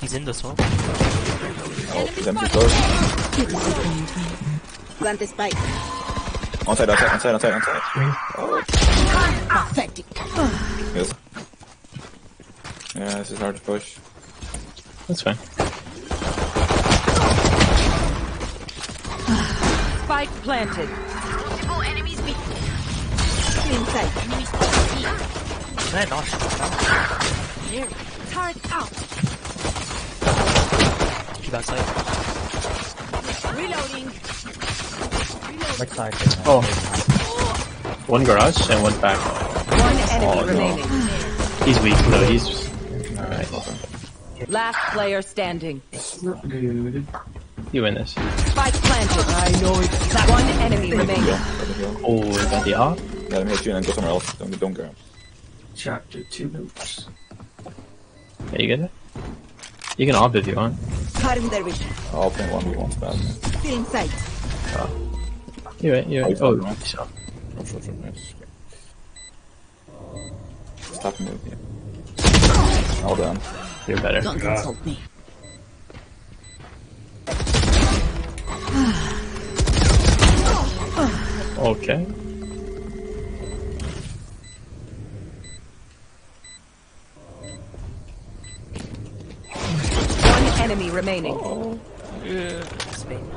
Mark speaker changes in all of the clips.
Speaker 1: He's in this one.
Speaker 2: Oh, he's empty close.
Speaker 3: Plant the spike.
Speaker 2: Onside, onside, onside, onside, onside.
Speaker 3: Pathetic.
Speaker 2: Yes. Yeah, this is hard to push.
Speaker 4: That's fine.
Speaker 5: Spike planted.
Speaker 3: Clean sight.
Speaker 1: Can I not shoot him?
Speaker 5: Turret out.
Speaker 1: Keep outside.
Speaker 5: Reloading.
Speaker 6: Backside.
Speaker 4: Oh. One garage and one back.
Speaker 5: One enemy
Speaker 4: Oh, no.
Speaker 5: remaining.
Speaker 4: He's weak though, he's... Alright.
Speaker 5: Last player standing.
Speaker 4: You win this.
Speaker 5: Spike planted. I know it. One enemy remaining.
Speaker 2: heal. Let him heal.
Speaker 4: Oh, is that the off?
Speaker 2: Let him hit you and then go somewhere else. Don't, don't go.
Speaker 6: Chapter 2 loops.
Speaker 4: Yeah, you get it? You can op if you want.
Speaker 3: Cutting their vision.
Speaker 2: I'll play one v one bad.
Speaker 3: Still in sight.
Speaker 4: You right, you
Speaker 2: Oh,
Speaker 4: right.
Speaker 2: he's
Speaker 4: Oh,
Speaker 2: fine, right?
Speaker 4: he's off.
Speaker 2: Oh, sure, sure, nice. Stop moving. yeah. All done.
Speaker 4: You're better.
Speaker 3: Don't consult me.
Speaker 4: Okay.
Speaker 5: One enemy remaining.
Speaker 1: Oh, Spain.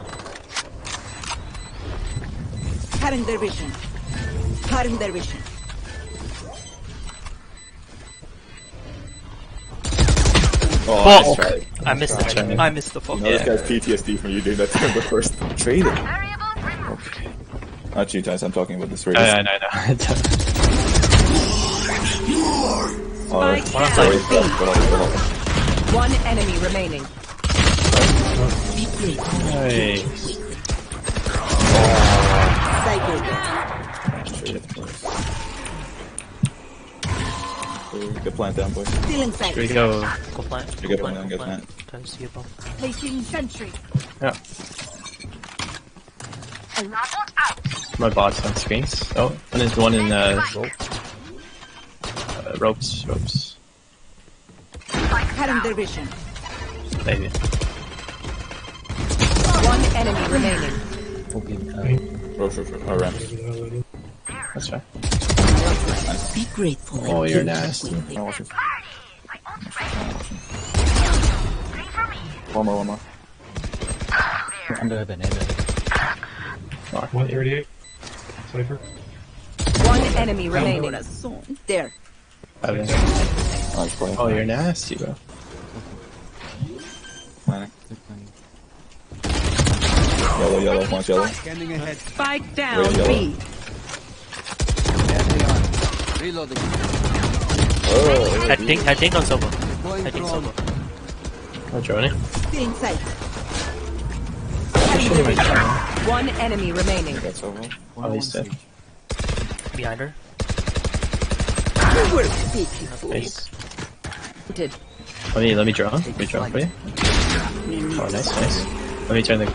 Speaker 3: Cutting their vision. Cutting their vision.
Speaker 2: Oh,
Speaker 4: Fuck.
Speaker 2: nice try.
Speaker 1: I missed the
Speaker 4: Try.
Speaker 1: I missed the fuck.
Speaker 2: You know this guy's PTSD from you doing that to him the first trade it. Okay. Not you guys, I'm talking about this race.
Speaker 4: I, I know, I know.
Speaker 5: Spike
Speaker 2: sorry,
Speaker 5: down.
Speaker 2: go on, go on, go on.
Speaker 5: One enemy remaining.
Speaker 4: nice.
Speaker 2: Good plant down, boy.
Speaker 3: Still in
Speaker 4: Here we go.
Speaker 1: Go plant.
Speaker 2: You
Speaker 1: Go
Speaker 2: get
Speaker 1: plant.
Speaker 2: plant,
Speaker 1: Go plant.
Speaker 2: plant.
Speaker 1: Trying to see a bomb.
Speaker 5: Placing sentry.
Speaker 4: Yeah. My bot's on screens. Oh, and there's one in uh, uh ropes, ropes.
Speaker 3: Cutting their vision.
Speaker 4: Maybe.
Speaker 5: One enemy remaining.
Speaker 2: Roll, roll, roll. Oh, ramp.
Speaker 4: That's right.
Speaker 3: Be grateful.
Speaker 4: Oh, you're nasty.
Speaker 2: Oh, watch it. One more, one more.
Speaker 6: Under heaven, heaven.
Speaker 4: Mark.
Speaker 7: 138. Cypher.
Speaker 5: One enemy remaining.
Speaker 3: There.
Speaker 4: Seven.
Speaker 2: Nice play.
Speaker 4: Oh, you're nasty, bro.
Speaker 2: Planning. Yellow, yellow, one's yellow.
Speaker 5: Spike down.
Speaker 2: Red, yellow.
Speaker 5: B.
Speaker 2: Oh,
Speaker 1: I think I think on Sova. I think Sova.
Speaker 4: Oh, Johnny.
Speaker 3: Still in sight.
Speaker 5: One enemy remaining.
Speaker 2: that's over.
Speaker 4: Oh, he's dead.
Speaker 1: Behind her.
Speaker 3: You were pitiful.
Speaker 4: Nice.
Speaker 5: Did.
Speaker 4: Let me, let me draw. Let me draw for you. Oh, nice, nice. Let me turn the... Oh,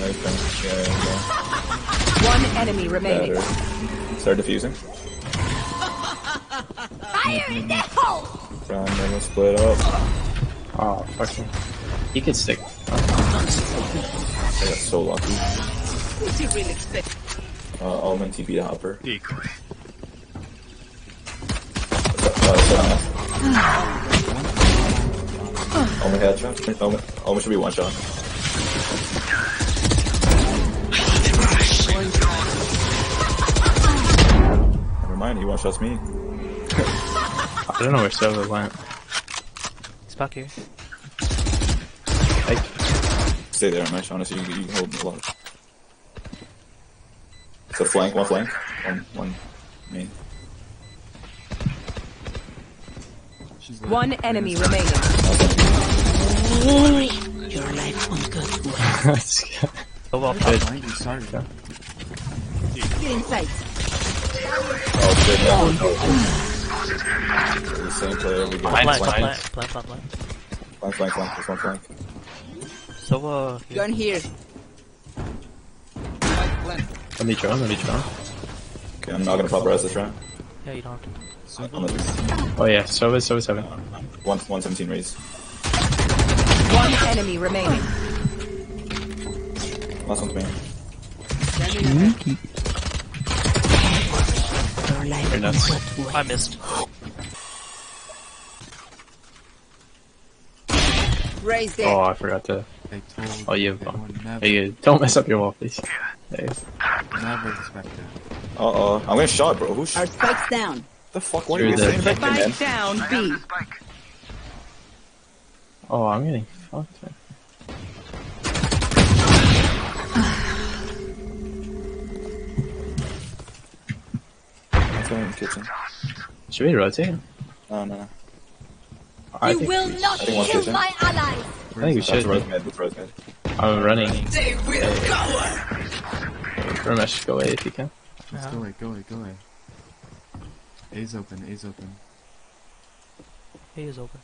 Speaker 2: Nice, thanks. Yeah, yeah,
Speaker 5: One enemy
Speaker 2: yeah.
Speaker 5: remaining.
Speaker 2: Better. Start defusing.
Speaker 3: Fire in the hole!
Speaker 2: Brown, yellow, split up.
Speaker 4: yeah. Oh, fuck me. He could stick.
Speaker 2: I got so lucky.
Speaker 3: What you really expect?
Speaker 2: Uh, Almond TP the hopper.
Speaker 1: Decoy.
Speaker 2: Almond headshot. Almond, Almond should be one shot. Never mind, he one shots me.
Speaker 4: I don't know where Silver went.
Speaker 1: It's back here.
Speaker 4: Like,
Speaker 2: Stay there, Mesh. Honestly, you, you can hold a lot. It's a flank, one flank, one, one main.
Speaker 5: One enemy remaining.
Speaker 3: Your life will go on good.
Speaker 1: Sova up
Speaker 4: Good.
Speaker 1: top.
Speaker 3: Still in sight.
Speaker 2: Oh shit, oh, no. The same play every game.
Speaker 1: Plant.
Speaker 2: Flank, flank, flank. There's one flank.
Speaker 1: Sova, here.
Speaker 3: Gun here.
Speaker 4: Let me drone, let me drone.
Speaker 2: Okay, I'm not gonna pop res this round.
Speaker 1: Yeah, you don't have to.
Speaker 2: I'm gonna
Speaker 4: Oh yeah, Sova, Sova 7.
Speaker 2: Uh, one, 117 raise.
Speaker 5: One enemy remaining.
Speaker 2: Last one's me.
Speaker 4: You're nuts.
Speaker 1: I missed.
Speaker 3: Raise there.
Speaker 4: Oh, I forgot to. Oh, you have
Speaker 8: they
Speaker 4: bomb.
Speaker 8: would never,
Speaker 4: Hey, you- don't mess up your wall, please. Hey,
Speaker 8: never expect that.
Speaker 2: Uh oh. I'm getting shot, bro. Who's
Speaker 3: Our
Speaker 2: shot?
Speaker 3: spike's down.
Speaker 2: The fuck? What are
Speaker 4: Through
Speaker 2: you
Speaker 4: the-
Speaker 2: saying back there, man?
Speaker 5: Spike down B.
Speaker 4: oh, I'm getting fucked. man.
Speaker 2: Let's go kitchen.
Speaker 4: Should we rotate?
Speaker 2: No, no, no.
Speaker 4: I
Speaker 9: You will not
Speaker 2: I think one
Speaker 9: kill my allies.
Speaker 4: I think we
Speaker 2: That's
Speaker 4: should.
Speaker 2: res med. That's res med.
Speaker 4: I'm running. Ramesh, go away if you can.
Speaker 8: Let's go away, go away, go away. A's open, A's open.
Speaker 1: A is open.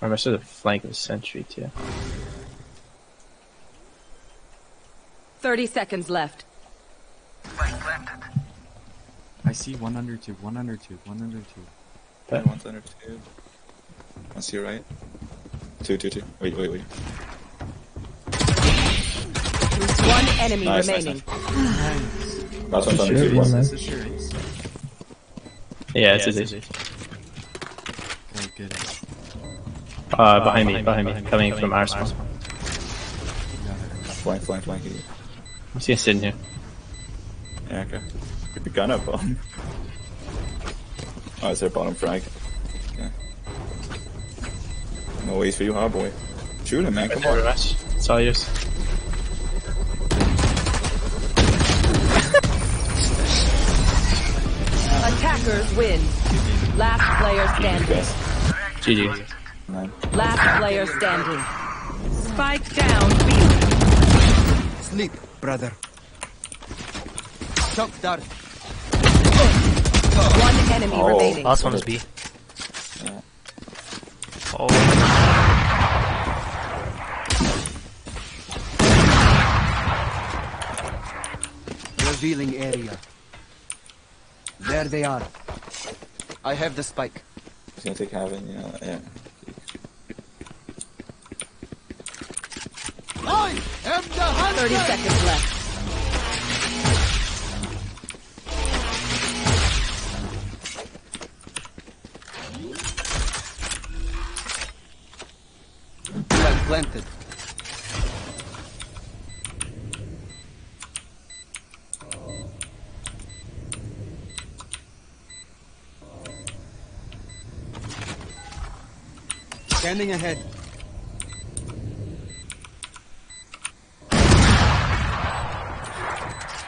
Speaker 4: Ramesh is a flank of sentry too.
Speaker 5: 30 seconds left.
Speaker 8: I see one under two, one under two, one under two.
Speaker 2: Yeah, one's under two. One's to your right. Two, two, two. Wait, wait, wait.
Speaker 5: There's one enemy
Speaker 2: Nice, nice,
Speaker 5: remaining.
Speaker 2: Last one's under
Speaker 6: Shit,
Speaker 2: two.
Speaker 6: yeah,
Speaker 2: One.
Speaker 6: man.
Speaker 8: Is this your ace?
Speaker 4: Yeah, it's his.
Speaker 8: Okay, good.
Speaker 4: Uh, behind me, behind me, coming from our spawn.
Speaker 8: You.
Speaker 2: Flank, flank, flank.
Speaker 4: I'm just gonna sit in here.
Speaker 2: Yeah, okay. Keep your gun up, bum. Oh, it's their bottom frag. Okay. No ways for you, huh, boy? Shoot him, man. Come on.
Speaker 4: It's all yours.
Speaker 5: Attackers win. Last player standing.
Speaker 4: GG.
Speaker 5: Last player standing. Spike down B.
Speaker 6: Sleep, brother. Shock dart.
Speaker 5: One enemy
Speaker 2: Oh.
Speaker 5: remaining.
Speaker 1: Last one is B. Oh,
Speaker 6: Revealing area. There they are. I have the spike.
Speaker 2: He's gonna take heaven, you know, yeah.
Speaker 6: I am the hunter.
Speaker 5: 30 seconds left.
Speaker 6: Planted. Scanning ahead.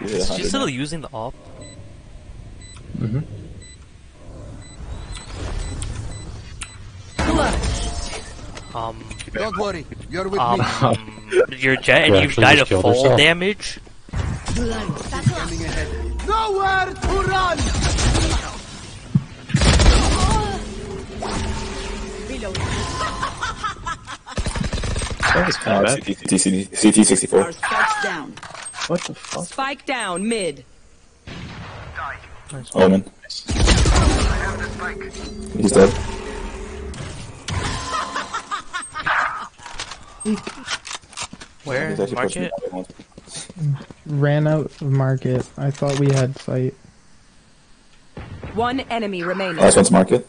Speaker 2: You hit
Speaker 1: is she still using the op?
Speaker 4: Mm-hmm.
Speaker 1: Um,
Speaker 6: Don't worry, you're with
Speaker 1: um,
Speaker 6: me.
Speaker 1: your Jett and
Speaker 7: You
Speaker 1: you've died of
Speaker 7: killed
Speaker 1: fall
Speaker 7: herself.
Speaker 1: damage?
Speaker 6: Scanning ahead. Nowhere to run.
Speaker 4: That was kind
Speaker 2: Uh,
Speaker 4: of bad.
Speaker 2: CT, CT, CT 64.
Speaker 3: Our spike's down.
Speaker 4: What the fuck?
Speaker 5: Spike down mid.
Speaker 2: Omen. He's dead.
Speaker 1: Where?
Speaker 2: He's
Speaker 1: Market?
Speaker 10: ran out of market. I thought we had sight.
Speaker 5: One enemy remaining.
Speaker 2: Last one's market.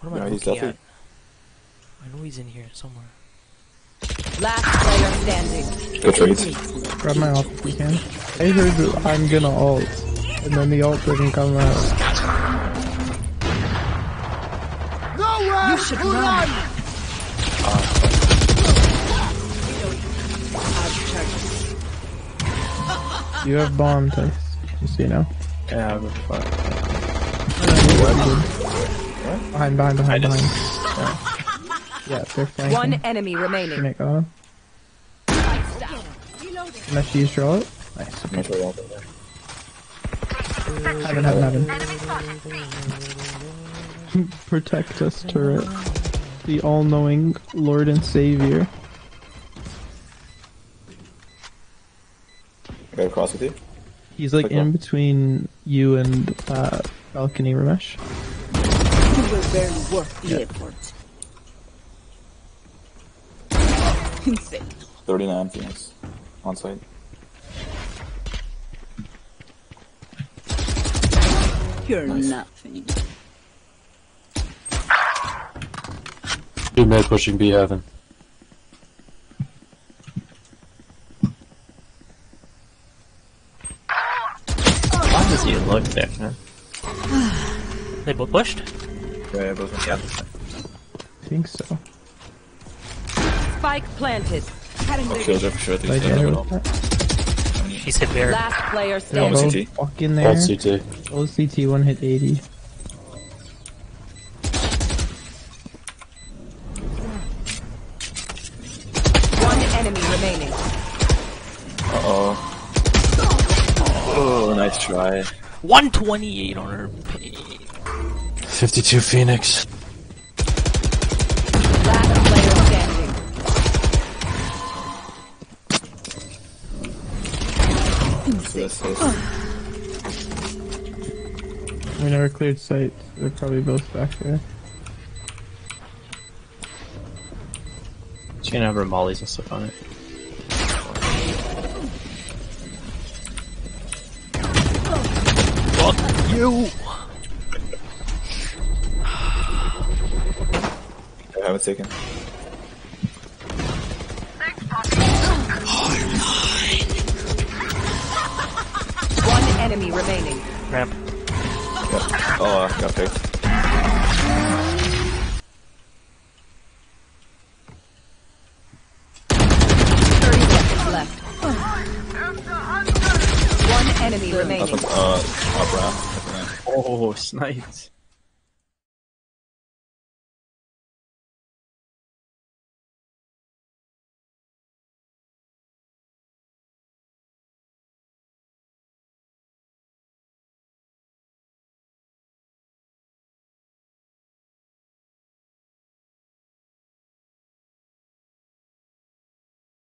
Speaker 1: What am I
Speaker 2: Yeah, he's
Speaker 1: looking at? I know he's in here somewhere.
Speaker 5: Last player standing.
Speaker 2: Good trades.
Speaker 10: Grab my ult if you can. I heard that I'm gonna ult, and then the ult didn't come out.
Speaker 6: Nowhere
Speaker 3: You should
Speaker 6: to
Speaker 3: run.
Speaker 6: run.
Speaker 10: You have bomb test, just so you know.
Speaker 4: Yeah, but fuck.
Speaker 10: Behind, behind, behind,
Speaker 4: I
Speaker 10: behind.
Speaker 4: just.
Speaker 10: Yeah, they're flanking.
Speaker 5: One enemy remaining.
Speaker 10: Grenade got him. Mesh used draw it. Nice.
Speaker 2: I'm
Speaker 10: Heaven, heaven, heaven. Protect us, turret. The all-knowing Lord and Savior.
Speaker 2: I got across with you.
Speaker 10: He's like
Speaker 2: Like
Speaker 10: in
Speaker 2: what?
Speaker 10: between you and uh, balcony Ramesh.
Speaker 3: You were barely worth the effort. Insane.
Speaker 2: 39 Phoenix. On site.
Speaker 3: You're nothing.
Speaker 9: Two mid pushing B heaven.
Speaker 4: Why does he look there? man?
Speaker 1: They both pushed?
Speaker 2: Yeah, yeah, both yeah.
Speaker 10: I think so.
Speaker 5: Spike planted.
Speaker 2: Oh, shields are for sure. I think
Speaker 10: Like,
Speaker 2: they
Speaker 10: yeah,
Speaker 2: have it
Speaker 10: with
Speaker 2: all.
Speaker 10: that.
Speaker 1: She's hit bear.
Speaker 5: Last player
Speaker 10: They're
Speaker 5: standing.
Speaker 2: Almost
Speaker 10: both
Speaker 2: CT.
Speaker 10: fucking there.
Speaker 9: All CT. Eh?
Speaker 10: Both CT, one hit 80.
Speaker 5: One enemy remaining.
Speaker 2: Uh-oh. Oh, nice try.
Speaker 1: 128 on her
Speaker 9: 52 Phoenix.
Speaker 2: This is
Speaker 10: We never cleared sight. They're probably both back there.
Speaker 4: She's gonna have her mollies and stuff on it.
Speaker 1: Fuck you!
Speaker 2: I haven't taken.
Speaker 5: Enemy remaining.
Speaker 1: Ramp.
Speaker 2: Yeah. Oh, I got picked.
Speaker 5: Thirty seconds left. One enemy
Speaker 2: Up,
Speaker 5: remaining.
Speaker 2: uh, up ramp.
Speaker 4: Oh, sniped.